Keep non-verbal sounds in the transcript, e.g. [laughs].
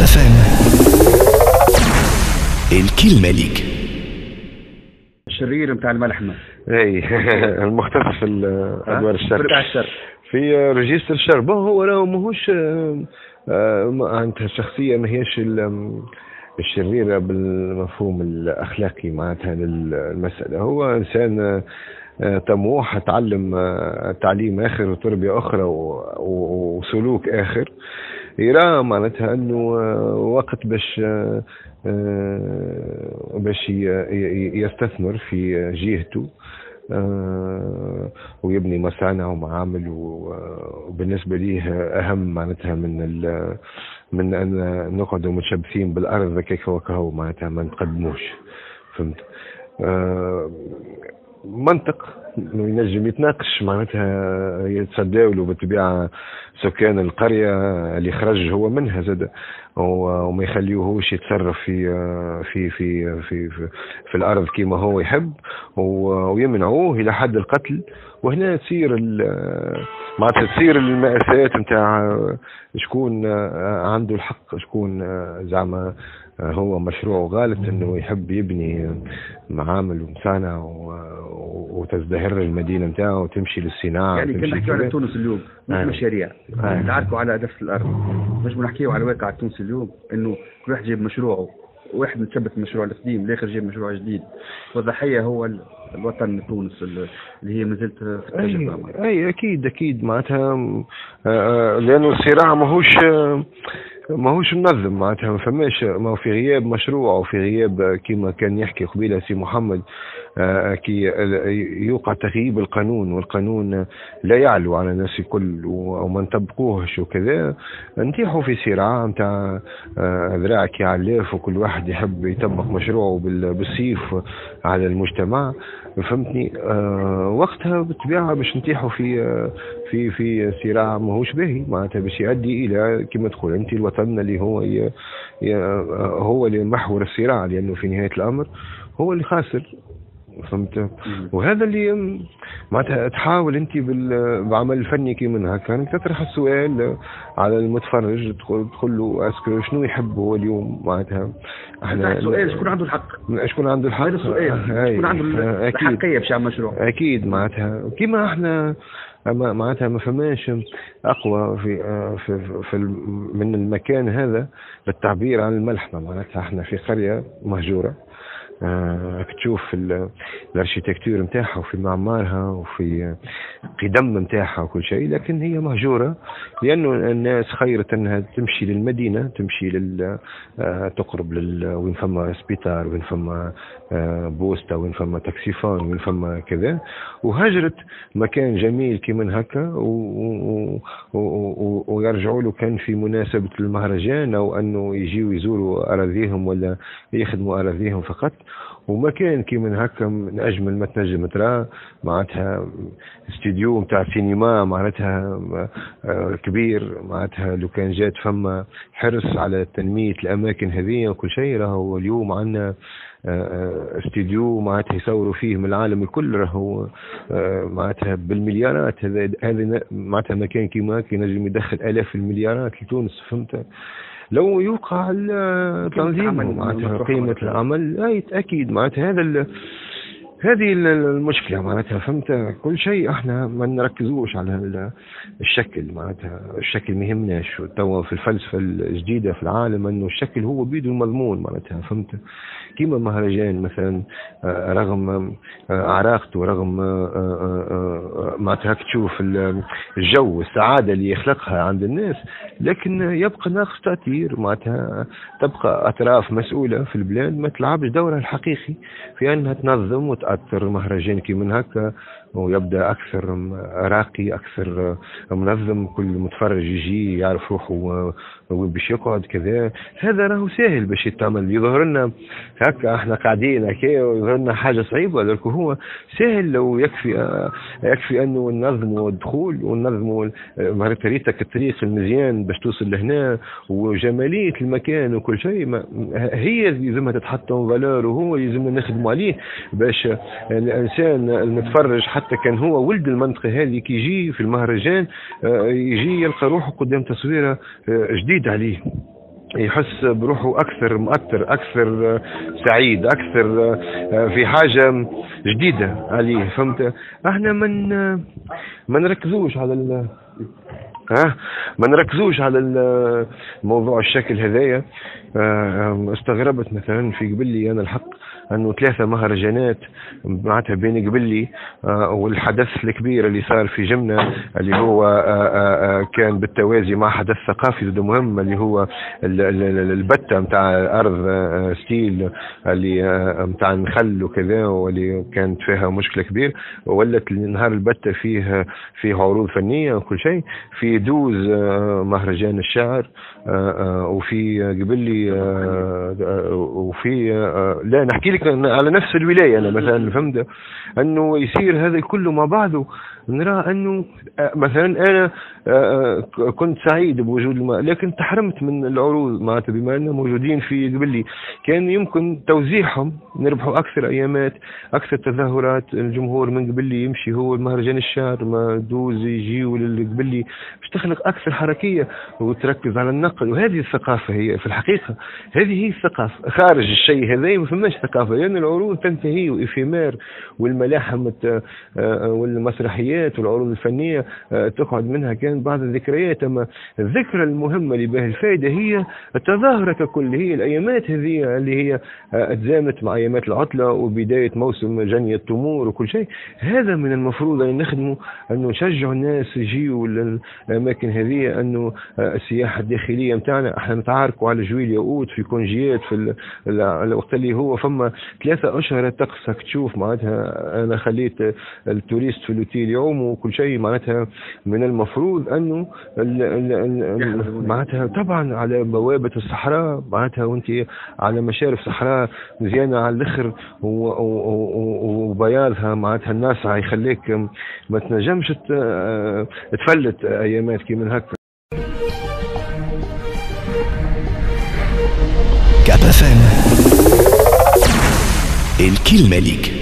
ام الكلمة ليك الشرير بتاع الملحمة اي [laughs] المختص في أدوار الشر بتاع الشر في registre الشر bon هو راهو ماهوش آه، آه، ما- أنت الشخصيه ما هيش ال- الشريرة بالمفهوم الأخلاقي معناتها للمسألة. هو إنسان آه، طموح تعلم تعليم آخر وتربية أخرى وسلوك آخر. يرى معناتها إنه آه، وقت باش آه، آه، باش يستثمر في جهته ويبني مصانع ومعامل وبالنسبه ليه أهم معناتها من من أن نقعدوا متشبثين بالأرض كيف وكهو معناتها ما نتقدموش فهمت؟ منطق إنه ينجم يتناقش معناتها يتصداوا له بالطبيعة سكان القرية اللي خرج هو منها زاد وما يخليوهوش يتصرف في في في في في, في الأرض كما هو يحب ويمنعوه إلى حد القتل. وهنا تصير معناتها تصير المأساة نتاع شكون عنده الحق شكون زعما هو مشروعه غالط إنه يحب يبني معامل ومصانع و- وتزدهر المدينة نتاعه وتمشي للصناعة يعني وتمشي نحكيو على. تونس اليوم مش آه. مشاريع آه. نتعاركوا على هدف الأرض مش بنحكيو على واقع التونسي اليوم إنه كل واحد جايب مشروعه واحد متشبث المشروع القديم الآخر جايب مشروع جديد والضحية هو ال- الوطن تونس ال- اللي هي مازالت في التجربة اي. أي أكيد أكيد معناتها آه، آه، لأنه الصراع ماهوش آه، ماهوش منظم معناتها ما فماش ما في غياب مشروع وفي غياب آه، كما كان يحكي قبيلة سي محمد آه، كي يوقع تغييب القانون والقانون لا يعلو على الناس الكل وما نطبقوهش وكذا نتيحوا في صراع نتاع آه، ذراع كي علاف وكل واحد يحب يطبق مشروعه بال- بالسيف على المجتمع فهمتني؟ آه وقتها بالطبيعه باش نتيحوا في في في صراع ماهوش باهي معناتها باش يؤدي إلى كما تقول أنت الوطن اللي هو ي ي هو اللي محور الصراع لأنه في نهاية الأمر هو اللي خاسر. فهمت؟ وهذا اللي معناتها تحاول أنت بال- بعمل الفني كي من هكا أنك تطرح السؤال على المتفرج تقول تقول له أسكو شنو يحب هو اليوم؟ معناتها تحت سؤال شكون عنده الحق. شكون عنده الحق؟ هذا السؤال. شكون عنده الحقيه باش يعمل مشروع. أكيد معناتها. كيما إحنا معناتها ما فماش أقوى في آه، في, في من المكان هذا للتعبير عن الملحمه معناتها إحنا في قرية مهجورة. آه، تشوف في ال- الاركيتكتور نتاعها وفي معمارها وفي قدم نتاعها وكل شيء لكن هي مهجورة لأنه الناس خيرت أنها تمشي للمدينة تمشي لل آه، تقرب لل وين فما سبيطار وين فما آه، بوسطة وين فما تاكسيفون وين فما كذا. وهجرت مكان جميل كيمن هكا و- و- و- و- ويرجعوا له كان في مناسبة المهرجان أو أنه يجيوا يزوروا اراضيهم ولا يخدموا اراضيهم فقط. ومكان كي من هكا من أجمل ما تنجم تراه معناتها استديو نتاع سينما معناتها آه، كبير معناتها لو كان جات فما حرص على تنمية الأماكن هذه وكل شيء راهو اليوم عندنا استديو معناتها يصوروا فيه من العالم الكل راهو آه، معناتها بالمليارات. هذا هذا معناتها مكان كيما هكا ينجم يدخل آلاف المليارات لتونس فهمت؟ لو يوقع التنظيم معناتها معناتها. العمل أي أكيد معناتها هذا ال- هذه ال- المشكلة معناتها فهمت؟ كل شيء إحنا ما نركزوش على ال- الشكل معناتها الشكل ما يهمناش. توا في الفلسفة الجديدة في العالم انه الشكل هو بيده المضمون معناتها فهمت؟ كيما مهرجان مثلا آه، رغم آه، عراقته رغم آه، معناتها تشوف ال- الجو السعادة اللي يخلقها عند الناس لكن يبقى ناقص تأثير معناتها تبقى أطراف مسؤولة في البلاد ما تلعبش دورها الحقيقي في أنها تنظم وتأثر مهرجان كي من هكا. ويبدأ أكثر راقي أكثر منظم كل متفرج يجي يعرف روحه وين باش يقعد كذا. هذا راهو ساهل باش يتعمل. يظهر لنا هكا إحنا قاعدين هكا ويظهر لنا حاجة صعيبة. لكن هو ساهل لو يكفي يكفي أنه ننظموا الدخول وننظموا ريتك الطريق المزيان باش توصل لهنا وجمالية المكان وكل شيء. هي اللي لازمها تتحط فالور وهو اللي لازمنا نخدموا عليه باش الإنسان المتفرج حتى كان هو ولد المنطقة هذه كي يجي في المهرجان آه، يجي يلقى روحه قدام تصويرة آه، جديد عليه. يحس بروحه أكثر مؤثر أكثر سعيد أكثر في حاجة جديدة عليه فهمت؟ إحنا من ما نركزوش على ها؟ ما نركزوش على الموضوع الشكل هذايا. استغربت مثلا في قبلي أنا الحق أنه ثلاثة مهرجانات معناتها بين قبلي آه، والحدث الكبير اللي صار في جمنة اللي هو آه، آه، كان بالتوازي مع حدث ثقافي مهم اللي هو البتة متاع أرض ستيل اللي متاع النخل وكذا واللي كانت فيها مشكلة كبير ولت نهار البتة فيه فيه عروض فنية وكل شيء. في دوز مهرجان الشعر وفي قبلي وفي لا نحكي لك على نفس الولاية أنا مثلا فهمت؟ أنه يصير هذا كله مع بعضه. نرى أنه مثلا آه، آه، كنت سعيد بوجود الماء لكن تحرمت من العروض معناتها بما أنهم موجودين في قبلي كان يمكن توزيعهم نربحوا أكثر أيامات أكثر تظاهرات الجمهور من قبلي يمشي هو المهرجان الشعر ما دوز يجيوا لقبلي باش تخلق أكثر حركية وتركز على النقل. وهذه الثقافة هي في الحقيقة هذه هي الثقافة خارج الشيء هذا ما فماش ثقافة. لأن العروض تنتهي وإفيمار والملاحم آه، والمسرحيات والعروض الفنية تقعد منها كان بعض الذكريات. أما الذكرى المهمة اللي بها الفائدة هي التظاهرة ككل هي الأيامات هذه اللي هي أتزامت مع أيامات العطلة وبداية موسم جني التمور وكل شيء. هذا من المفروض أن نخدمه أنه نشجع الناس يجيوا للأماكن هذه أنه السياحة الداخلية متاعنا إحنا نتعاركوا على جويل ياقوت في كونجيات في الوقت اللي هو. فما ثلاثة أشهر طقسك تشوف معناتها أنا خليت التوريست في الأوتيل يوم وكل شيء معناتها من المفروض أنه معناتها طبعا على بوابة الصحراء معناتها وانت على مشارف صحراء مزيانة على الأخر وبياضها معناتها الناس هيخليك ما تنجمش تفلت ايامات كي من هكا كابا الكلمة ليك.